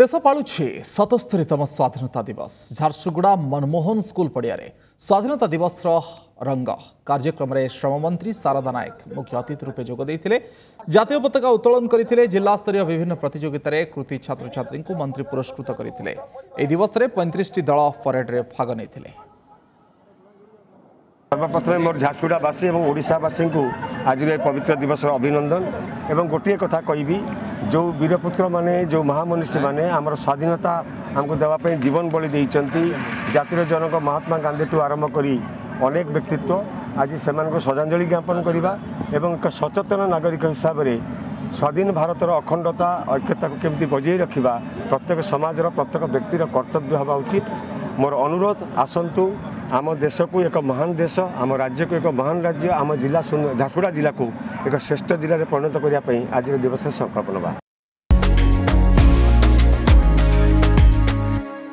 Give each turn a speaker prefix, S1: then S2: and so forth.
S1: দেশ পালুছে সতস্তরীতম স্বাধীনতা দিবস ঝারসুগুড়া মনমোহন স্কুল পড়িয়ারে স্বাধীনতা দিবসর রঙ্গ কার্যক্রমে শ্রমমন্ত্রী সারদা নায়ক মুখ্য অতিথি রূপে যোগ দিয়ে জাতীয় পতাকা উত্তোলন করে জেলাস্তরীয় বিভিন্ন প্রতিযোগিতার কৃতি ছাত্রছাত্রী মন্ত্রী পুরস্কৃত করে এই দিবসের পঁয়ত্রিশটি দল পরেডে ভাগ নিয়ে
S2: সর্বপ্রথমে মোর ঝারসুগুড়াবাসী এবং ওড়িশাবাসী আজির এই পবিত্র দিবসর অভিনন্দন এবং গোটিয়ে কথা কবি ଯେଉଁ ବୀରପୁତ୍ରମାନେ ଯେଉଁ ମହାମନିଷ୍ଠୀମାନେ ଆମର ସ୍ୱାଧୀନତା ଆମକୁ ଦେବା ପାଇଁ ଜୀବନ ବଳି ଦେଇଛନ୍ତି ଜାତିର ଜନକ ମହାତ୍ମା ଗାନ୍ଧୀଠୁ ଆରମ୍ଭ କରି ଅନେକ ବ୍ୟକ୍ତିତ୍ୱ ଆଜି ସେମାନଙ୍କୁ ଶ୍ରଦ୍ଧାଞ୍ଜଳି ଜ୍ଞାପନ କରିବା ଏବଂ ଏକ ସଚେତନ ନାଗରିକ ହିସାବରେ ସ୍ୱାଧୀନ ଭାରତର ଅଖଣ୍ଡତା ଐକ୍ୟତାକୁ କେମିତି ବଜାଇ ରଖିବା ପ୍ରତ୍ୟେକ ସମାଜର ପ୍ରତ୍ୟେକ ବ୍ୟକ୍ତିର କର୍ତ୍ତବ୍ୟ ହେବା ଉଚିତ ମୋର ଅନୁରୋଧ ଆସନ୍ତୁ ଆମ ଦେଶକୁ ଏକ ମହାନ ଦେଶ ଆମ ରାଜ୍ୟକୁ ଏକ ମହାନ ରାଜ୍ୟ ଆମ ଜିଲ୍ଲା ଝାରସୁଡ଼ା ଜିଲ୍ଲାକୁ ଏକ ଶ୍ରେଷ୍ଠ ଜିଲ୍ଲାରେ ପରିଣତ କରିବା ପାଇଁ ଆଜିର ଦିବସରେ ସଂକଳ୍ପ ନେବା